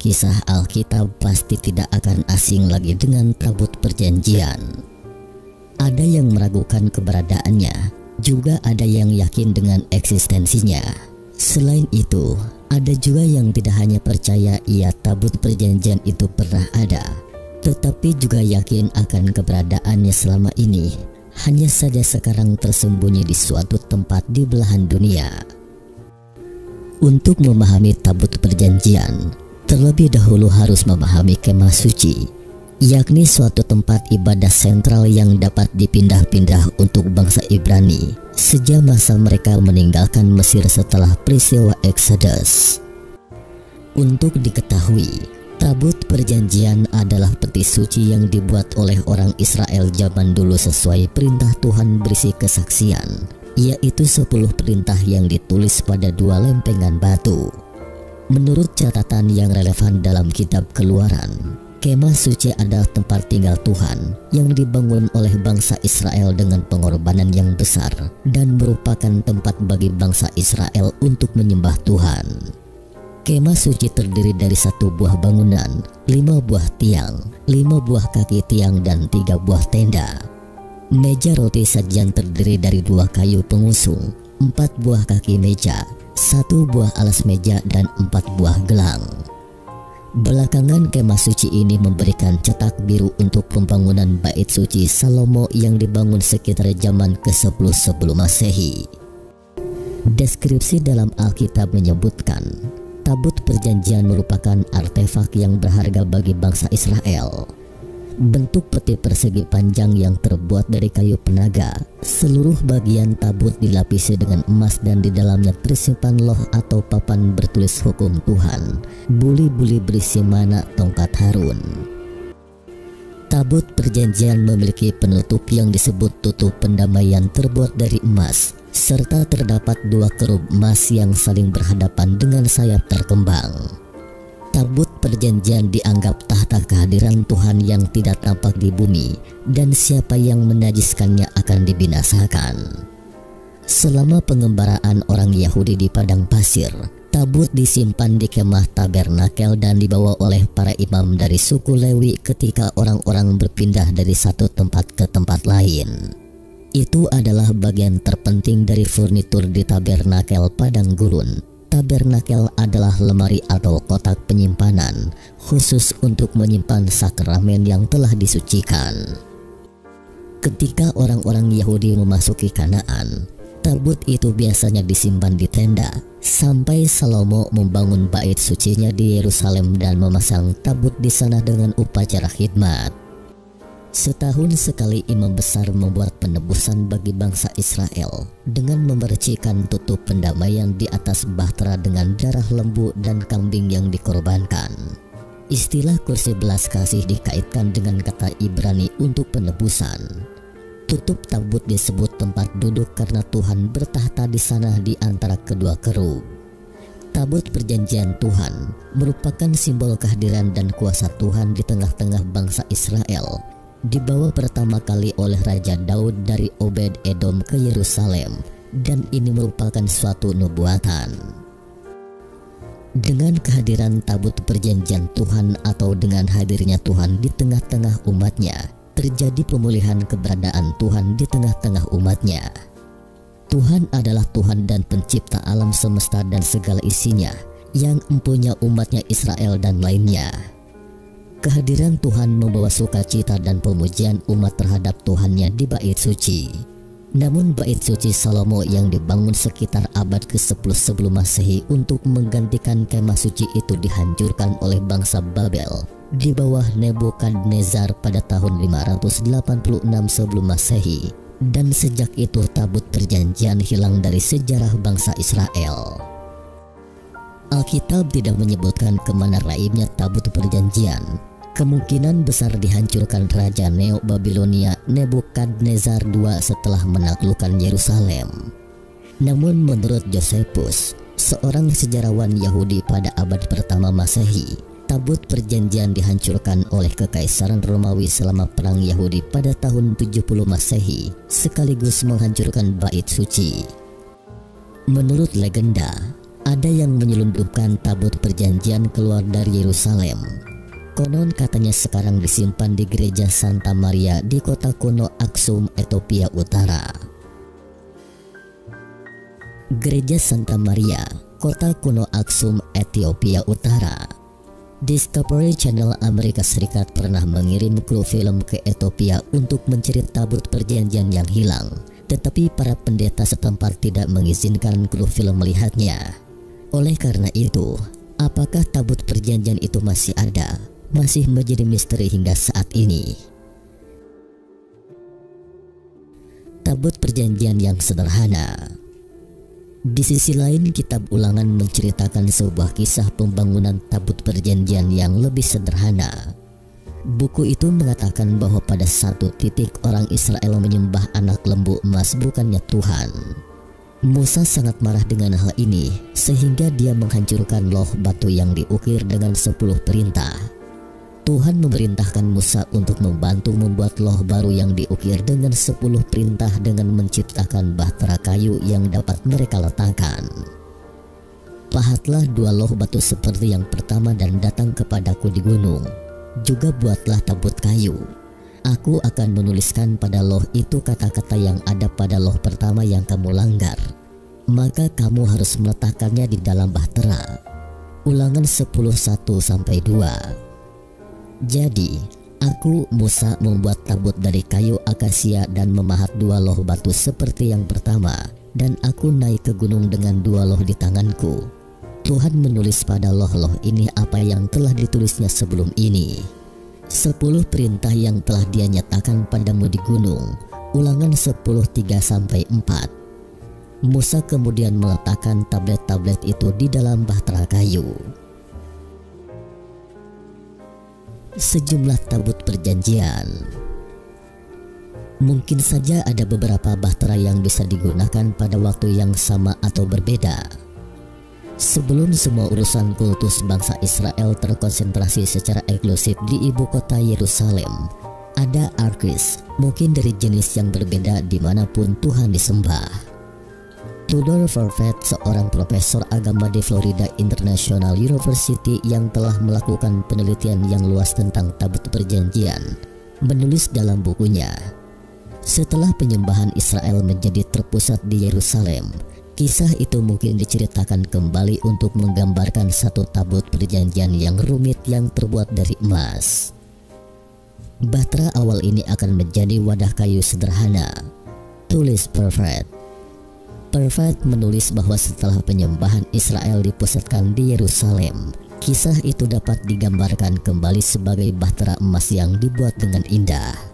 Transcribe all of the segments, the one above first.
kisah Alkitab pasti tidak akan asing lagi dengan tabut perjanjian. Ada yang meragukan keberadaannya, juga ada yang yakin dengan eksistensinya. Selain itu, ada juga yang tidak hanya percaya ia tabut perjanjian itu pernah ada, tetapi juga yakin akan keberadaannya selama ini. Hanya saja sekarang tersembunyi di suatu tempat di belahan dunia. Untuk memahami tabut perjanjian, terlebih dahulu harus memahami kemah suci, yakni suatu tempat ibadah sentral yang dapat dipindah-pindah untuk bangsa Ibrani sejak masa mereka meninggalkan Mesir setelah peristiwa Exodus. Untuk diketahui, tabut perjanjian adalah peti suci yang dibuat oleh orang Israel zaman dulu sesuai perintah Tuhan berisi kesaksian yaitu 10 perintah yang ditulis pada dua lempengan batu. Menurut catatan yang relevan dalam kitab keluaran, kemah suci adalah tempat tinggal Tuhan yang dibangun oleh bangsa Israel dengan pengorbanan yang besar dan merupakan tempat bagi bangsa Israel untuk menyembah Tuhan. Kemah suci terdiri dari satu buah bangunan, lima buah tiang, lima buah kaki tiang dan tiga buah tenda Meja roti sajian terdiri dari dua kayu pengusung, empat buah kaki meja, satu buah alas meja, dan empat buah gelang. Belakangan kemah suci ini memberikan cetak biru untuk pembangunan bait suci Salomo yang dibangun sekitar zaman ke-10 sebelum masehi. Deskripsi dalam Alkitab menyebutkan, tabut perjanjian merupakan artefak yang berharga bagi bangsa Israel bentuk peti persegi panjang yang terbuat dari kayu penaga. Seluruh bagian tabut dilapisi dengan emas dan di dalamnya tersimpan loh atau papan bertulis hukum Tuhan. Buli-buli berisi mana tongkat Harun. Tabut perjanjian memiliki penutup yang disebut tutup pendamaian terbuat dari emas, serta terdapat dua kerub emas yang saling berhadapan dengan sayap terkembang. Tabut perjanjian dianggap tahta kehadiran Tuhan yang tidak tampak di bumi dan siapa yang menajiskannya akan dibinasakan. Selama pengembaraan orang Yahudi di padang pasir, tabut disimpan di kemah tabernakel dan dibawa oleh para imam dari suku Lewi ketika orang-orang berpindah dari satu tempat ke tempat lain. Itu adalah bagian terpenting dari furnitur di tabernakel padang gurun Tabernakel adalah lemari atau kotak penyimpanan khusus untuk menyimpan sakramen yang telah disucikan. Ketika orang-orang Yahudi memasuki Kanaan, tabut itu biasanya disimpan di tenda sampai Salomo membangun bait sucinya di Yerusalem dan memasang tabut di sana dengan upacara khidmat. Setahun sekali imam besar membuat penebusan bagi bangsa Israel dengan memercikan tutup pendamaian di atas bahtera dengan darah lembu dan kambing yang dikorbankan. Istilah kursi belas kasih dikaitkan dengan kata Ibrani untuk penebusan. Tutup tabut disebut tempat duduk karena Tuhan bertahta di sana di antara kedua kerub. Tabut perjanjian Tuhan merupakan simbol kehadiran dan kuasa Tuhan di tengah-tengah bangsa Israel dibawa pertama kali oleh Raja Daud dari Obed Edom ke Yerusalem dan ini merupakan suatu nubuatan. Dengan kehadiran tabut perjanjian Tuhan atau dengan hadirnya Tuhan di tengah-tengah umatnya, terjadi pemulihan keberadaan Tuhan di tengah-tengah umatnya. Tuhan adalah Tuhan dan pencipta alam semesta dan segala isinya yang empunya umatnya Israel dan lainnya. Kehadiran Tuhan membawa sukacita dan pemujian umat terhadap Tuhannya di bait suci. Namun bait suci Salomo yang dibangun sekitar abad ke-10 sebelum masehi untuk menggantikan kemah suci itu dihancurkan oleh bangsa Babel di bawah Nebukadnezar pada tahun 586 sebelum masehi dan sejak itu tabut perjanjian hilang dari sejarah bangsa Israel. Alkitab tidak menyebutkan ke mana raibnya tabut perjanjian, Kemungkinan besar dihancurkan Raja Neo Babilonia Nebukadnezar II setelah menaklukkan Yerusalem. Namun menurut Josephus, seorang sejarawan Yahudi pada abad pertama Masehi, tabut perjanjian dihancurkan oleh kekaisaran Romawi selama perang Yahudi pada tahun 70 Masehi, sekaligus menghancurkan bait suci. Menurut legenda, ada yang menyelundupkan tabut perjanjian keluar dari Yerusalem. Konon katanya sekarang disimpan di gereja Santa Maria di kota kuno Aksum, Ethiopia Utara. Gereja Santa Maria, kota kuno Aksum, Ethiopia Utara. Discovery Channel Amerika Serikat pernah mengirim kru film ke Ethiopia untuk mencari tabut perjanjian yang hilang, tetapi para pendeta setempat tidak mengizinkan kru film melihatnya. Oleh karena itu, apakah tabut perjanjian itu masih ada? Masih menjadi misteri hingga saat ini. Tabut perjanjian yang sederhana. Di sisi lain, kitab ulangan menceritakan sebuah kisah pembangunan tabut perjanjian yang lebih sederhana. Buku itu mengatakan bahwa pada satu titik orang Israel menyembah anak lembu emas bukannya Tuhan. Musa sangat marah dengan hal ini sehingga dia menghancurkan loh batu yang diukir dengan sepuluh perintah. Tuhan memerintahkan Musa untuk membantu membuat loh baru yang diukir dengan sepuluh perintah dengan menciptakan bahtera kayu yang dapat mereka letakkan. Pahatlah dua loh batu seperti yang pertama dan datang kepadaku di gunung. Juga buatlah tabut kayu Aku akan menuliskan pada loh itu kata-kata yang ada pada loh pertama yang kamu langgar. Maka kamu harus meletakkannya di dalam bahtera. Ulangan 10 1 sampai 2. Jadi, aku Musa membuat tabut dari kayu akasia dan memahat dua loh batu seperti yang pertama dan aku naik ke gunung dengan dua loh di tanganku. Tuhan menulis pada loh-loh ini apa yang telah ditulisnya sebelum ini. Sepuluh perintah yang telah dia nyatakan padamu di gunung. Ulangan 10 3 sampai 4. Musa kemudian meletakkan tablet-tablet itu di dalam bahtera kayu. Sejumlah tabut perjanjian. Mungkin saja ada beberapa bahtera yang bisa digunakan pada waktu yang sama atau berbeda. Sebelum semua urusan kultus bangsa Israel terkonsentrasi secara eksklusif di ibu kota Yerusalem, ada arkis, mungkin dari jenis yang berbeda di mana pun Tuhan disembah. Tudor Forfeit, seorang profesor agama di Florida International University yang telah melakukan penelitian yang luas tentang tabut perjanjian, menulis dalam bukunya, setelah penyembahan Israel menjadi terpusat di Yerusalem, Kisah itu mungkin diceritakan kembali untuk menggambarkan satu tabut perjanjian yang rumit yang terbuat dari emas. Batra awal ini akan menjadi wadah kayu sederhana. Tulis Perfect. Perfect menulis bahwa setelah penyembahan Israel dipusatkan di Yerusalem, kisah itu dapat digambarkan kembali sebagai bahtera emas yang dibuat dengan indah.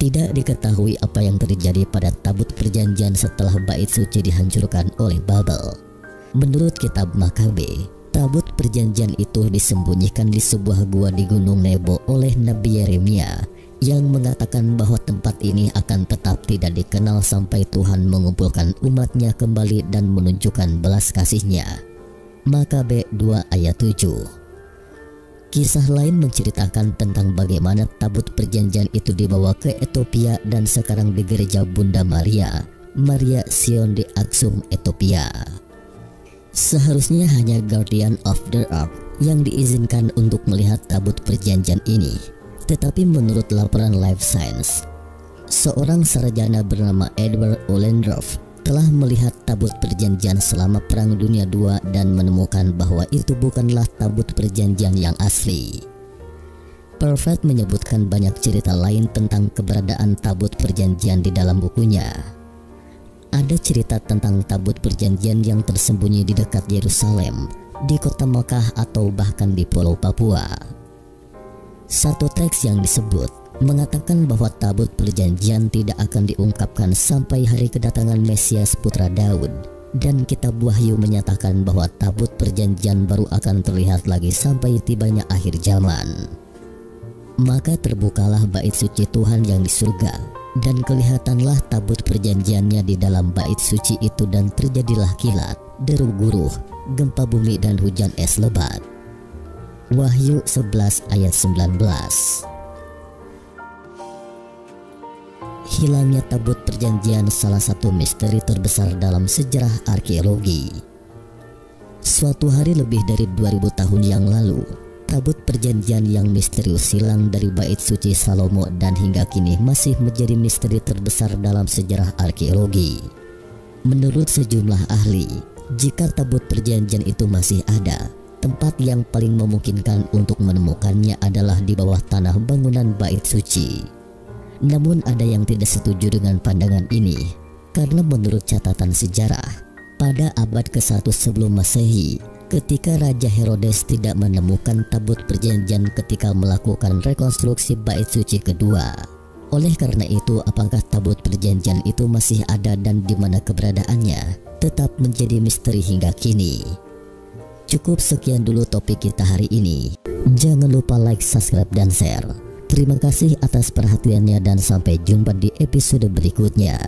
Tidak diketahui apa yang terjadi pada tabut perjanjian setelah bait suci dihancurkan oleh Babel. Menurut kitab Makabe, tabut perjanjian itu disembunyikan di sebuah gua di Gunung Nebo oleh Nabi Yeremia yang mengatakan bahwa tempat ini akan tetap tidak dikenal sampai Tuhan mengumpulkan umatnya kembali dan menunjukkan belas kasihnya. Makabe 2 ayat 7 Kisah lain menceritakan tentang bagaimana tabut perjanjian itu dibawa ke Ethiopia dan sekarang di gereja Bunda Maria, Maria Sion di Aksum, Ethiopia. Seharusnya hanya Guardian of the Ark yang diizinkan untuk melihat tabut perjanjian ini. Tetapi menurut laporan Life Science, seorang sarjana bernama Edward Ollendorff telah melihat tabut perjanjian selama Perang Dunia II dan menemukan bahwa itu bukanlah tabut perjanjian yang asli. Perfect menyebutkan banyak cerita lain tentang keberadaan tabut perjanjian di dalam bukunya. Ada cerita tentang tabut perjanjian yang tersembunyi di dekat Yerusalem, di kota Mekah atau bahkan di Pulau Papua. Satu teks yang disebut mengatakan bahwa tabut perjanjian tidak akan diungkapkan sampai hari kedatangan Mesias putra Daud dan kitab Wahyu menyatakan bahwa tabut perjanjian baru akan terlihat lagi sampai tibanya akhir zaman. Maka terbukalah bait suci Tuhan yang di surga dan kelihatanlah tabut perjanjiannya di dalam bait suci itu dan terjadilah kilat, deru guruh, gempa bumi dan hujan es lebat. Wahyu 11 ayat 19 hilangnya tabut perjanjian salah satu misteri terbesar dalam sejarah arkeologi. Suatu hari lebih dari 2000 tahun yang lalu, tabut perjanjian yang misterius hilang dari bait suci Salomo dan hingga kini masih menjadi misteri terbesar dalam sejarah arkeologi. Menurut sejumlah ahli, jika tabut perjanjian itu masih ada, tempat yang paling memungkinkan untuk menemukannya adalah di bawah tanah bangunan bait suci. Namun ada yang tidak setuju dengan pandangan ini, karena menurut catatan sejarah, pada abad ke-1 sebelum Masehi, ketika Raja Herodes tidak menemukan tabut perjanjian ketika melakukan rekonstruksi bait suci kedua. Oleh karena itu, apakah tabut perjanjian itu masih ada dan di mana keberadaannya tetap menjadi misteri hingga kini. Cukup sekian dulu topik kita hari ini. Jangan lupa like, subscribe, dan share. Terima kasih atas perhatiannya dan sampai jumpa di episode berikutnya.